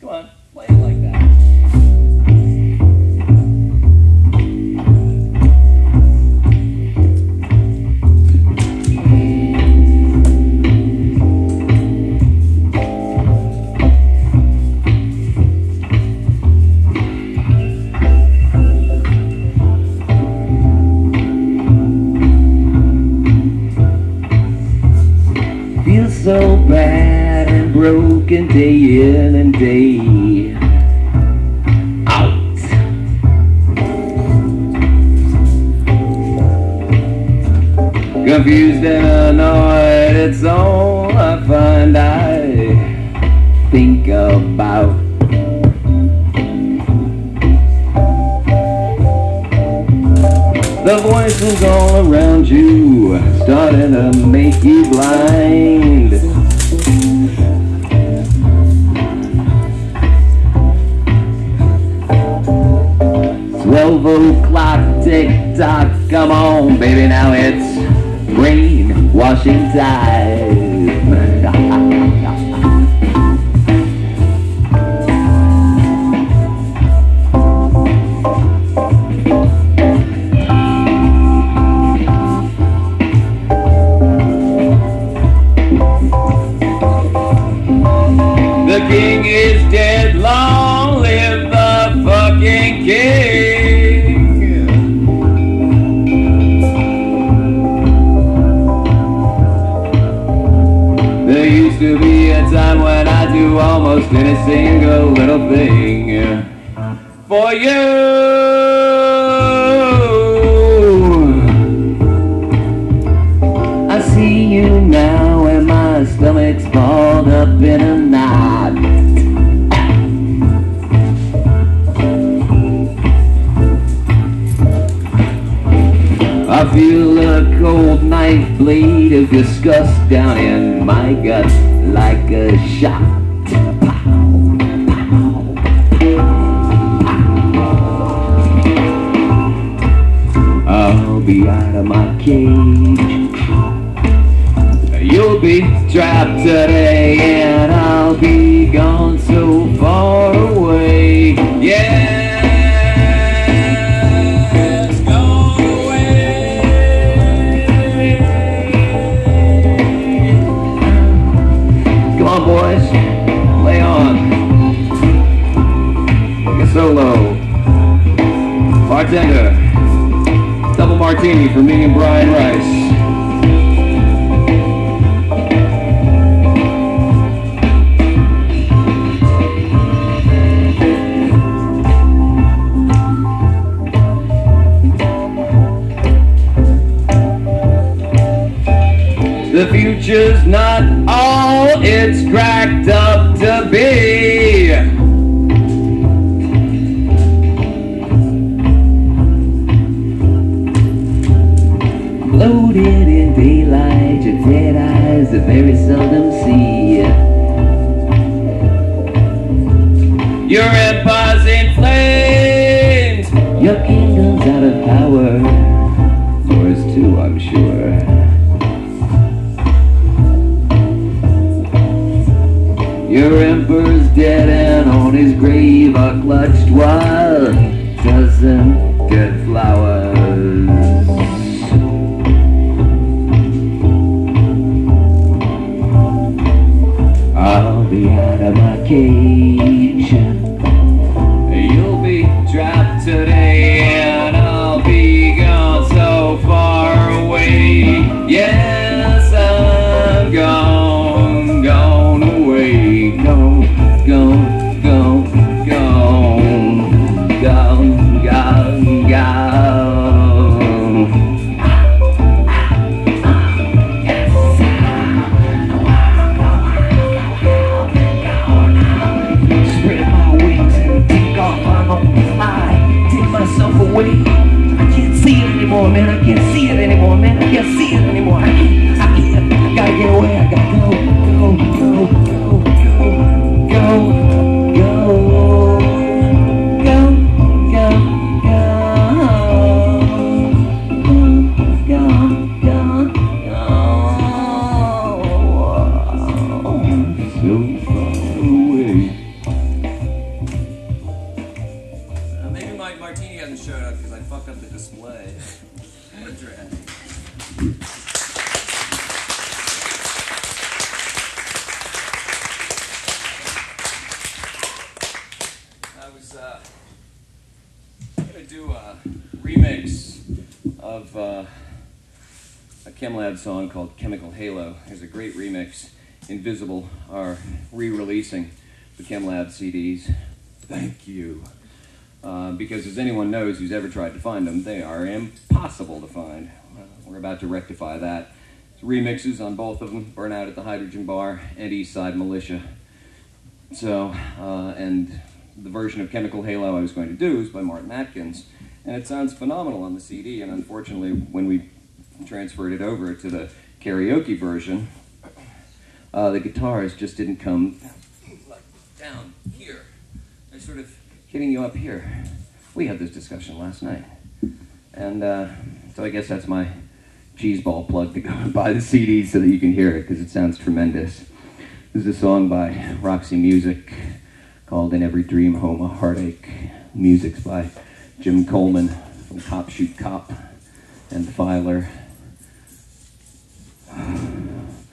Come on, play like broken day in and day out. Confused and annoyed, it's all I find I think about. The voices all around you starting to make you blind. Come on, baby, now it's brainwashing time. The king is dead, long live the fucking king. Almost any single little thing for you. I see you now and my stomach's balled up in a knot. I feel a cold knife blade of disgust down in my gut like a shot. Be out of my cage. You'll be trapped today and I'll be gone so far away. On, boys, lay on. Take solo. Bartender, double martini for me and Brian Rice. The future's not all it's cracked up to be. Eyes are very seldom see. Your empire's in flames. Your kingdom's out of power. Yours too, I'm sure. Your emperor's dead and on his grave are clutched while doesn't Martini hasn't showed up because I fucked up the display. what a drag. I was uh, gonna do a remix of uh, a Chemlab song called Chemical Halo. There's a great remix. Invisible are re-releasing the Chemlab CDs. Thank you. Uh, because as anyone knows who's ever tried to find them, they are impossible to find. Uh, we're about to rectify that. It's remixes on both of them, Burnout at the Hydrogen Bar and East Side Militia. So, uh, and the version of Chemical Halo I was going to do is by Martin Atkins. And it sounds phenomenal on the CD, and unfortunately, when we transferred it over to the karaoke version, uh, the guitars just didn't come down here. They're sort of hitting you up here. We had this discussion last night. And uh, so I guess that's my cheeseball plug to go and buy the CD so that you can hear it because it sounds tremendous. This is a song by Roxy Music called In Every Dream Home a Heartache. Music's by Jim Coleman from Cop Shoot Cop and Phylr